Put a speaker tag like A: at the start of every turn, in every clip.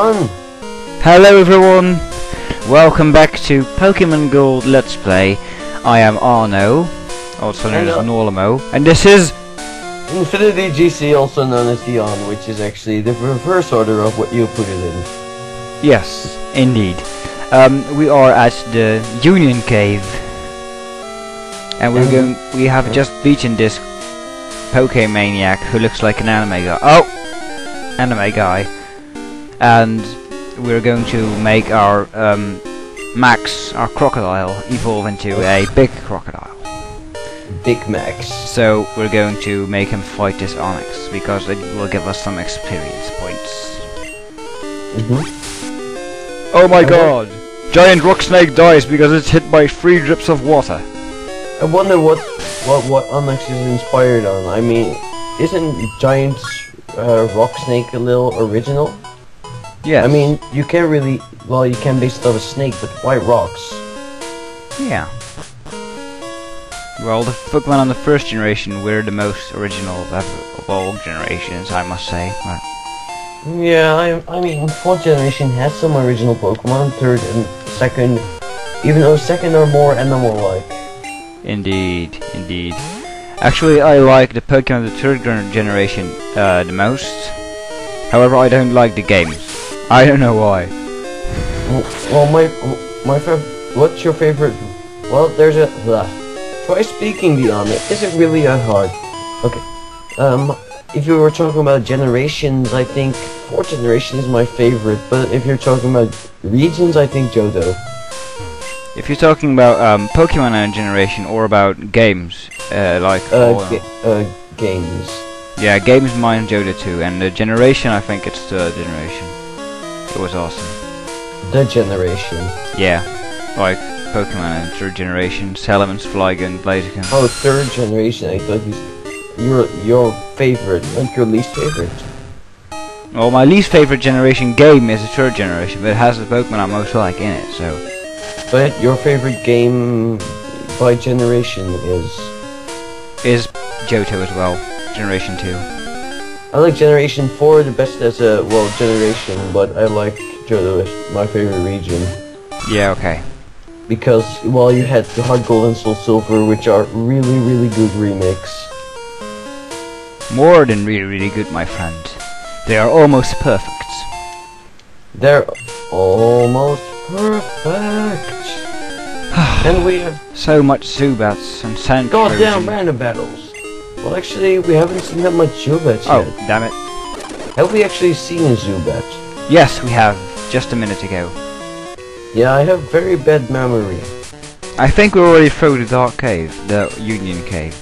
A: Hello everyone, welcome back to Pokemon Gold Let's Play. I am Arno, also known as
B: Hello.
A: Norlamo, and this is...
B: Infinity GC, also known as Dion, which is actually the reverse order of what you put it in.
A: Yes, indeed. Um, we are at the Union Cave. And we're
B: Um,
A: going... we have just beaten this Pokemaniac who looks like an anime guy. Oh! Anime guy. And we're going to make our um, Max, our crocodile, evolve into a big crocodile.
B: Big Max.
A: So we're going to make him fight this Onix because it will give us some experience points.
B: Mm-hmm.
A: Oh my
B: I
A: god! Giant rock snake dies because it's hit by three drips of water.
B: I wonder what what what Onix is inspired on. I mean, isn't Giant uh, Rock Snake a little original?
A: Yes.
B: I mean, you can't really. Well, you can base it off a snake, but why rocks?
A: yeah. Well, the Pokemon on the first generation were the most original of, of all generations, I must say. But
B: Yeah, I, I mean, fourth generation has some original Pokemon. Third and second, even though second are more animal-like.
A: indeed, indeed. Actually, I like the Pokemon of the third generation uh, the most. However, I don't like the games. I don't know why.
B: Well, well, my my fav what's your favorite? Well, there's a. Blah. Try speaking beyond it. Is it really that hard? Okay. Um, if you were talking about generations, I think fourth generation is my favorite. But if you're talking about regions, I think Johto.
A: If you're talking about um, Pokemon and generation or about games, uh, like
B: Uh, ga uh, games.
A: yeah, games mine Johto too, and the generation I think it's third generation. It was awesome.
B: The generation.
A: Yeah, like Pokemon and third generation, Salamence, Flygon, Blaziken.
B: Oh, third generation. I thought you. Your your favorite, like your least favorite.
A: Well, my least favorite generation game is the third generation, but it has the Pokemon I most like in it. So
B: But your favorite game by generation is.
A: is Johto as well, generation two.
B: I like Generation 4 the best as a, well, generation, but I like as my favorite region.
A: Yeah, okay.
B: Because, well, you had the Heart Gold and Soul Silver, which are really, really good remix.
A: More than really, really good, my friend. They are almost perfect.
B: They're almost perfect. and we have
A: So much Zubats and Sand
B: goddamn random battles. Well, actually, we haven't seen that much Zubats
A: Oh,
B: yet.
A: Oh, damn it.
B: Have we actually seen a Zubat?
A: Yes, we have, just a minute ago.
B: Yeah, I have very bad memory.
A: I think we're already through the Dark Cave, the Union Cave.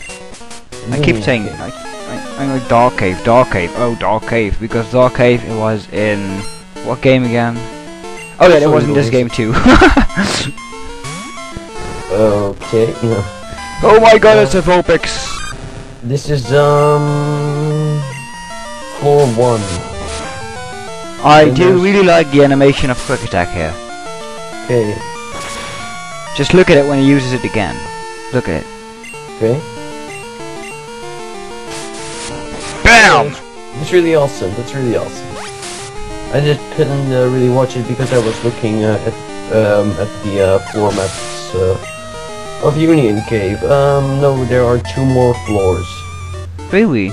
A: I keep
B: hmm.
A: saying,
B: Cave.
A: I, I, I'm like Dark Cave, Dark Cave, oh Dark Cave, because Dark Cave it was in, what game again? Oh yeah, it was in this game too.
B: Okay, yeah.
A: oh my god, it's a Vulpix!
B: This is, um... Floor 1.
A: I
B: and
A: do really like the animation of Quick Attack here.
B: Okay,
A: Just look at it when he uses it again. Look at it.
B: okay.
A: BAM!
B: That's really awesome, that's really awesome. I just couldn't uh, really watch it because I was looking uh, at um, at the uh, floor maps uh, of Union Cave. Um, no, there are two more floors.
A: Really?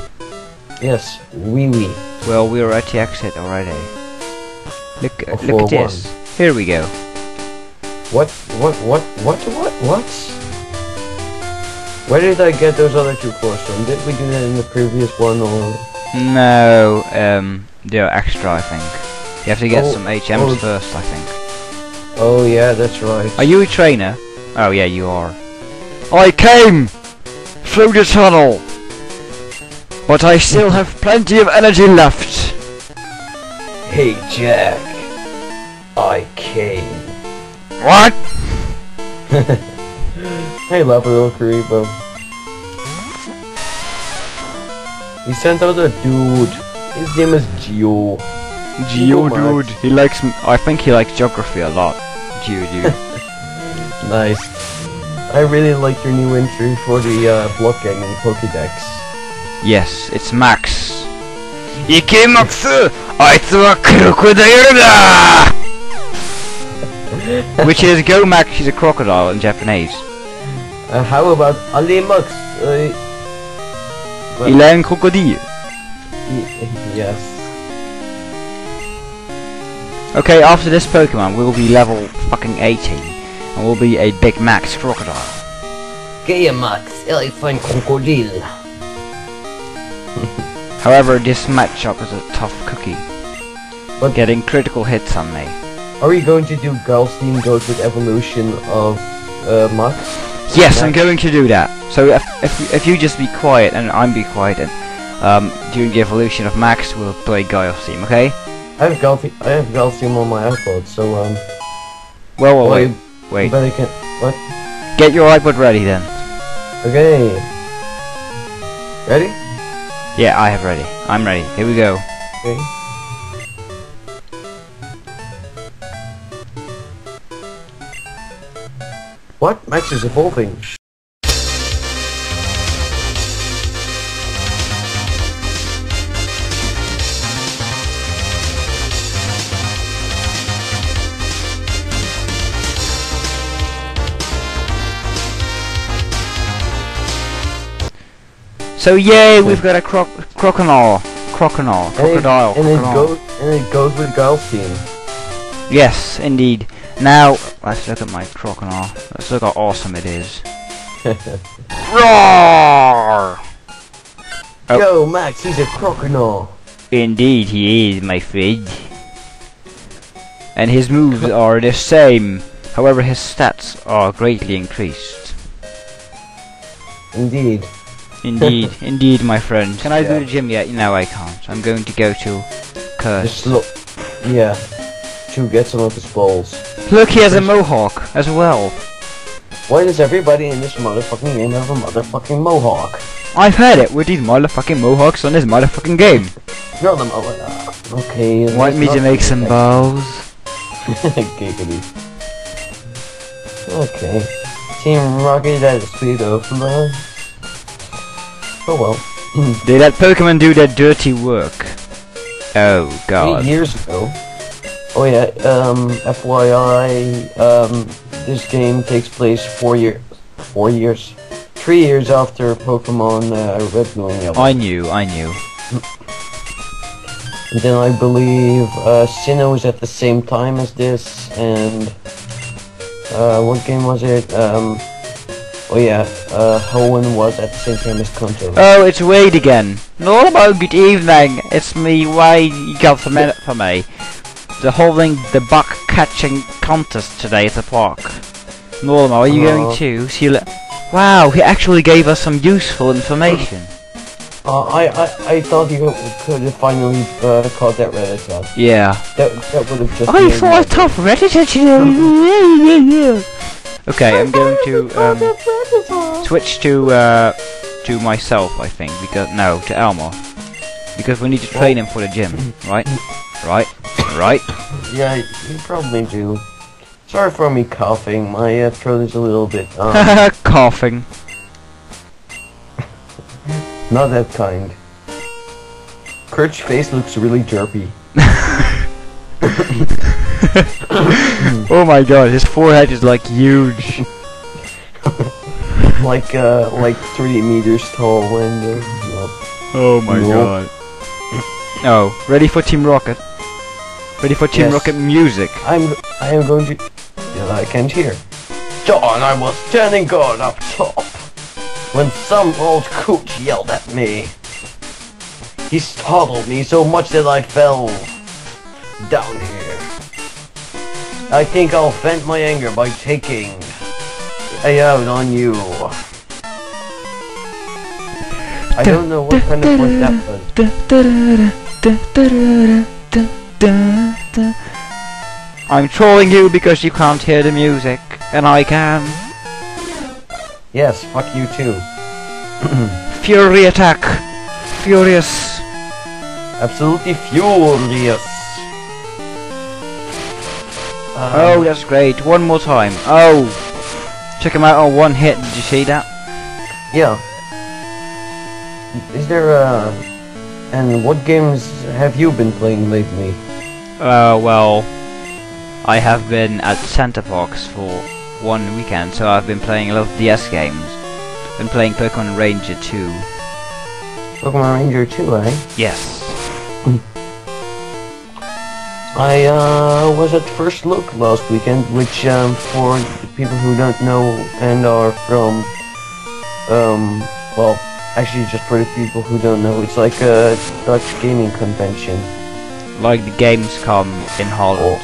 B: Yes, wee wee.
A: Well, we are at the exit already. Look,
B: Of
A: look at this. Here we go.
B: What, what, what, what, what, what? Where did I get those other two floors from? Did we do that in the previous one or?
A: No, um, they're extra, I think. You have to get
B: Oh,
A: some HMs
B: oh.
A: first, I think.
B: Oh yeah, that's right.
A: Are you a trainer? Oh yeah, you are. I came through the tunnel, but I still have plenty of energy left.
B: Hey Jack, I came.
A: What?
B: Hey Labrador Karibo. He sent out a dude. His name is Geo.
A: Geo
B: Geodude.
A: dude, he likes. I think he likes geography a lot. Geo dude.
B: Nice. I really like your new entry for the uh, block gang in Pokédex.
A: yes, it's Max. Ik ken Max. I a crocodile! Which is go Max, she's a crocodile in Japanese.
B: Uh, how about Ali Mux? Uh,
A: crocodile.
B: yes.
A: Okay, after this Pokemon, we'll be level fucking 80. And we'll be a Big Max crocodile.
B: Gaya Max, elephant crocodile.
A: However, this matchup is a tough cookie.
B: But-
A: Getting critical hits on me.
B: Are we going to do Girls Team Goes with Evolution of uh, Max?
A: Yes, I'm going to do that. So if, if, you- if you just be quiet and I'm be quiet and um, during the evolution of Max, we'll play Gaios team, okay?
B: I have Girls I have Girls Team on my iPod, so um.
A: Well, well, wait, wait.
B: But I can. What?
A: Get your iPod ready then.
B: Okay. Ready?
A: Yeah, I have ready. I'm ready. Here we go.
B: Okay. What? Max is evolving.
A: So yay, we've got a croc crocodile, crocodile,
B: And it-
A: crocodile,
B: and it, goes and it goes with Team.
A: Yes, indeed. Now let's look at my crocodile. Let's look how awesome it is. Roar! Oh.
B: Yo, Max, he's a crocodile.
A: Indeed, he is, my friend. And his moves are the same. However, his stats are greatly increased.
B: Indeed.
A: Indeed, indeed, my friend. Can I
B: Yeah.
A: do the gym yet? No, I can't. I'm going to go to
B: Just
A: Curse.
B: look. Yeah. To get some of his balls.
A: Look, he has a mohawk as well.
B: Why does everybody in this motherfucking game have a motherfucking mohawk?
A: I've had it with these motherfucking mohawks on this motherfucking game.
B: Not the mohawk. Okay.
A: Want me to make some
B: the-
A: balls?
B: Giggity. Okay. Team Rocket at the speed of light. Oh well.
A: They let Pokemon do their dirty work. Oh god.
B: years ago. Oh yeah, um, FYI, um, this game takes place four year, four years, three years after Pokemon uh, Red, and Yellow.
A: I knew, I knew.
B: And then I believe uh, Sinnoh was at the same time as this, and uh, what game was it? Um, oh yeah, uh, Hoenn was at the same time as Kanto.
A: Oh, it's Wade again. Normal, good evening. It's me, Wade. You got a minute for me. They're holding the buck catching contest today at the park. Normal, are you
B: Uh-huh.
A: going to? See, wow, he actually gave us some useful information.
B: Uh, I, I I thought you could have finally uh, caught that Rattata.
A: Yeah.
B: That that would have just.
A: I
B: my
A: a tough Reddit Okay, I'm going to um, switch to uh, to myself, I think, because no, to Elmo, because we need to train him for the gym, right? Right, right.
B: Yeah, you probably do. Sorry for me coughing. My uh, throat is a little bit um,
A: Coughing.
B: not that kind. Kurt's face looks really jerpy.
A: oh my god, his forehead is like huge.
B: like uh like three meters tall and uh,
A: Oh
B: my God.
A: Oh, ready for Team Rocket? Ready for Team
B: Yes.
A: Rocket music?
B: I'm I am going to yeah, I can't hear. John, I was standing guard up top when some old coot yelled at me. He startled me so much that I fell down here. I think I'll vent my anger by taking a out on you. I don't know what kind of voice that was.
A: I'm trolling you because you can't hear the music, and I can.
B: Yes, fuck you too.
A: Fury attack! Furious!
B: Absolutely furious. Um,
A: Oh, that's great. One more time. Oh! Check him out on one hit. Did you see that?
B: yeah. Is there a And what games have you been playing lately?
A: Uh, well, I have been at Santa Fox for one weekend, so I've been playing a lot of DS games. Been playing Pokemon Ranger 2.
B: Pokemon Ranger 2, eh?
A: Yes.
B: I uh, was at First Look last weekend, which um, for people who don't know and are from, um, well, actually just for the people who don't know, it's like a Dutch gaming convention.
A: Like the Gamescom in Holland.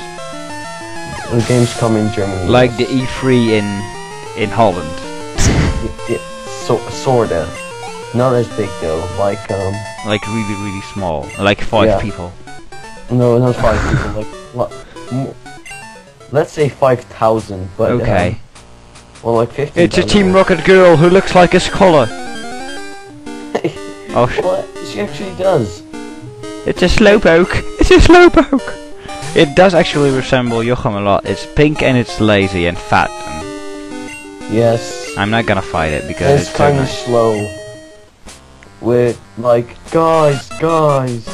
B: The Gamescom in Germany.
A: Like the E3 in in Holland.
B: Y- so, sorta. Not as big though, like, um,
A: Like really, really small. Like five
B: Yeah.
A: people.
B: No, not five people, like, what, let's say 5,000, but, um,
A: Okay.
B: well, like 50.
A: It's a Team Rocket girl who looks like a scholar. Oh, sh
B: Well, she actually does.
A: it's a slowpoke. It's a slowpoke. It does actually resemble Jochem a lot. It's pink and it's lazy and fat. And
B: Yes.
A: I'm not gonna fight it because
B: it's
A: it's
B: kind of slow. With like, guys, guys.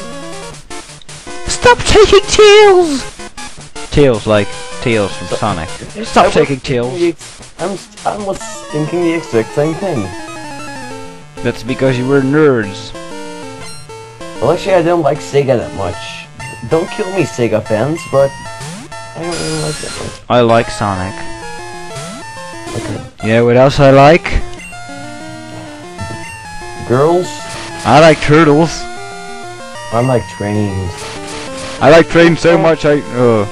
A: Stop taking Tails! Tails like Tails from Sonic. Stop
B: was
A: taking Tails.
B: the ex- I'm, I was thinking the exact same thing.
A: That's because you were nerds.
B: Well, actually, I don't like Sega that much. Don't kill me, Sega fans, but I don't really like that much.
A: I like Sonic.
B: Okay.
A: You know what else I like?
B: Girls,
A: I like turtles.
B: I like trains.
A: I like trains so much I uh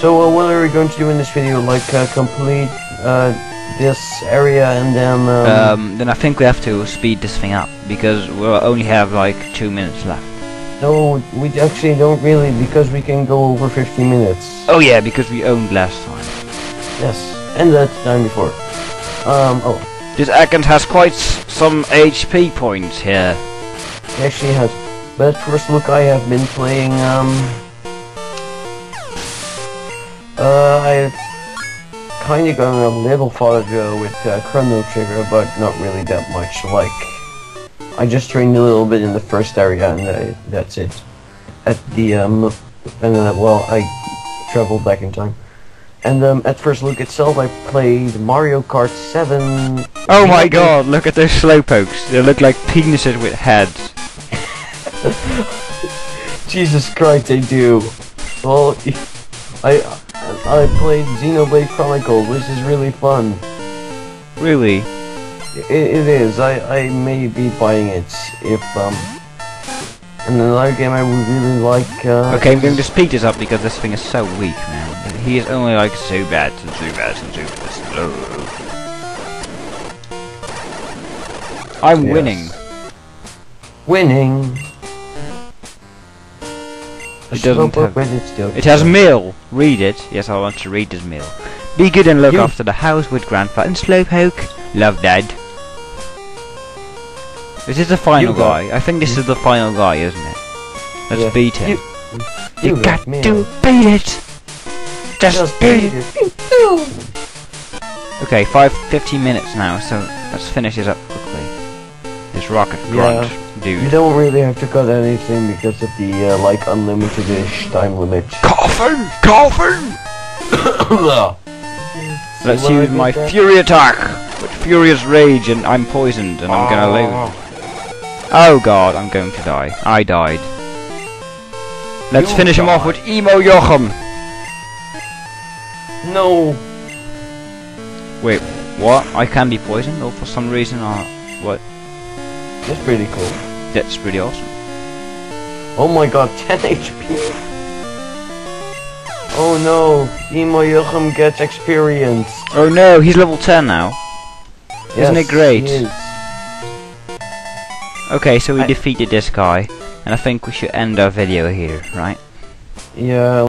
B: So, uh, what are we going to do in this video? Like, uh, complete uh, this area and then. Um,
A: um then I think we have to speed this thing up because we'll only have like two minutes left.
B: no, we actually don't really because we can go over 50 minutes.
A: Oh yeah, because we owned last time.
B: Yes, and that time before. Um, oh,
A: This Akent has quite some HP points here.
B: he actually has. But at first look, I have been playing, um... Uh, I've kinda gone a little farther with uh, Chrono Trigger, but not really that much. Like, I just trained a little bit in the first area, and uh, that's it. At the, um... And then, well, I traveled back in time. And um, at first look itself, I played Mario Kart 7.
A: Oh my god, look at those slowpokes. They look like penises with heads.
B: Jesus Christ, they do. Well, I I played Xenoblade Chronicles, which is really fun.
A: Really?
B: It, it is. I I may be buying it if um. And another game I would really like. Uh,
A: Okay, I'm going to speed this up because this thing is so weak, man. He is only like so bad and so bad and so bad. I'm
B: Yes.
A: winning.
B: Winning. A
A: It doesn't have-
B: with its tail.
A: It has mail. Read it. Yes, I want to read this mail. Be good and look
B: You-
A: after the house with Grandpa and Slowpoke. Love, Dad. This is this the final guy? I think this is the final guy, isn't it? Let's
B: Yeah.
A: beat him.
B: You,
A: You,
B: you
A: got to beat it. Just,
B: Just
A: beat it.
B: it.
A: Okay, five, 15 minutes now, so let's finish this up. This rocket grunt,
B: You
A: dude.
B: don't really have to cut anything because of the uh, like unlimited-ish time limit.
A: Koffing! Koffing! Let's
B: See
A: use my
B: there?
A: fury attack with furious rage, and I'm poisoned, and I'm gonna lose. Oh god, I'm going to die. I died. Let's
B: You
A: finish him off with emo Jochem.
B: No.
A: Wait, what? I can be poisoned, or for some reason, or what?
B: That's pretty cool.
A: That's pretty awesome.
B: Oh my god, 10 HP. Oh no, Emo Jochem gets experience.
A: Oh no, he's level 10 now. Isn't it great?
B: is.
A: Okay, so we
B: I-
A: defeated this guy, and I think we should end our video here, right?
B: Yeah.